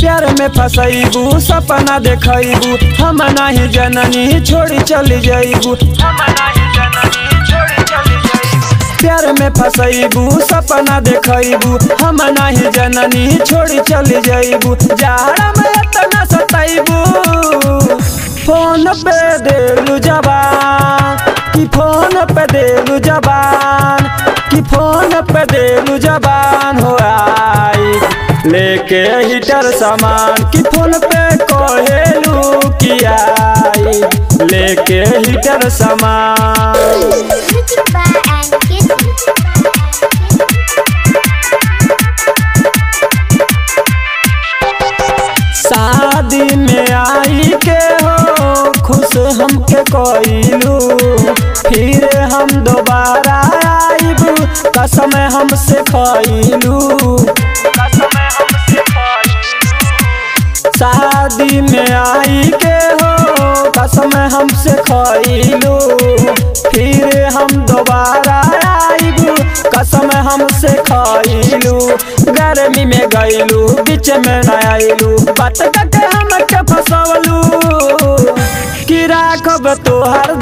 प्यार में फसैबू सपना देखैबू हम नहीं जननी, छोड़ी चली जाइबू प्यार में फसैबू सपना देखैबू हम नहीं जननी, छोड़ी चली जाइबू जाड़ा में इतना सतैबू फ़ोन पे देलू जबान, कि फ़ोन पे देलू जबान, कि फ़ोन पे देलू जबान, हो आई लेके हीटर सामान कि फ़ोन पे कहेलू कि आई लेके हीटर सामान. शादी में आई के हो, खुश हमके कइलू। फिर हम दोबारा आइब, कसम हमसे खइलू। शादी में आई के हो, कसम हमसे खइलू फिर हम दोबारा आईबू कसम हमसे खैलू। गर्मी में गैलू, बीच में न आइलू बात के हमके फसवलू। कि राखब तोहर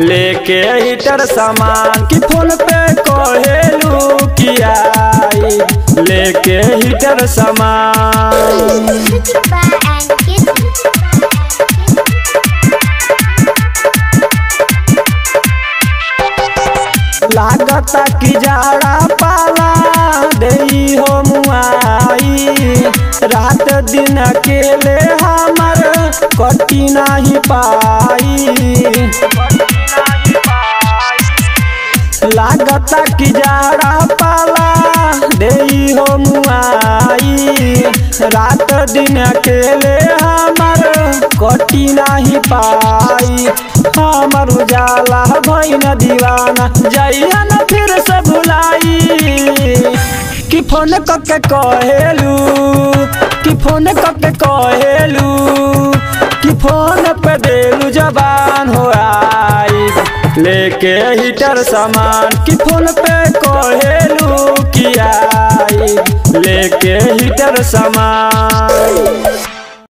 लेके हीटर सामान कि फ़ोन पे कहेलू कि आई लेके हीटर सामान. लागता कि जाड़ा पाला देई हो मुआई। रात दिन अकेले हमर कटी नहीं पाई। लागता कि जाड़ा पाला दे हो रात दिन अकेले हमर कटी नहीं पाई। हमर उजाला भैन दीवाना जइया न फिर से भुलाई कि फ़ोन कके कहेलू, कि फ़ोन कके कहेलू, कि फ़ोन पे देलू जबान हो आई। लेके हीटर सामान कि फ़ोन पे कहेलू किया। लेके हीटर सामान